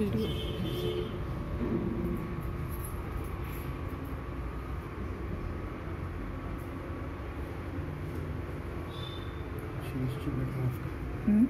ビルうん？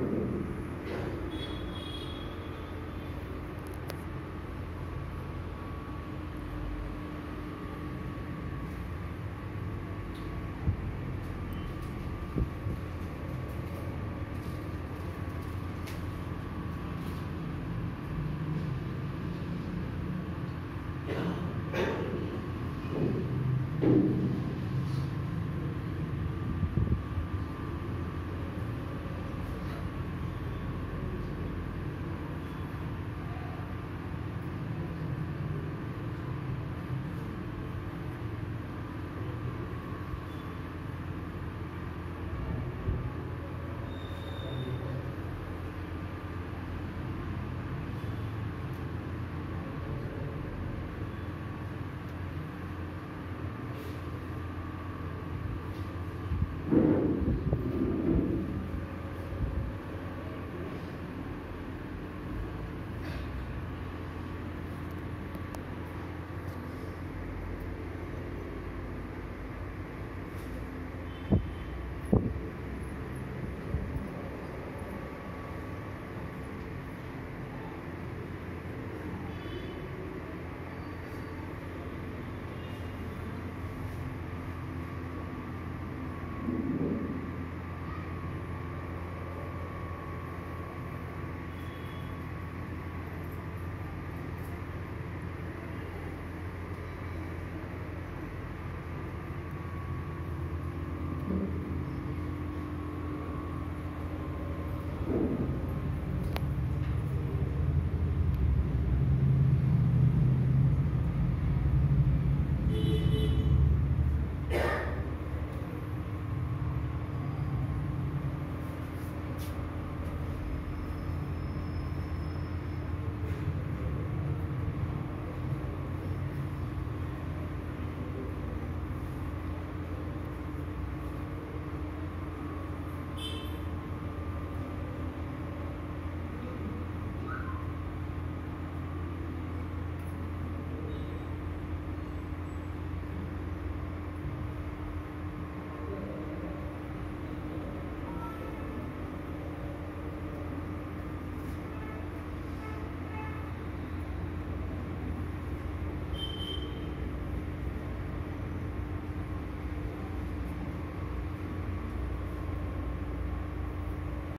Amen.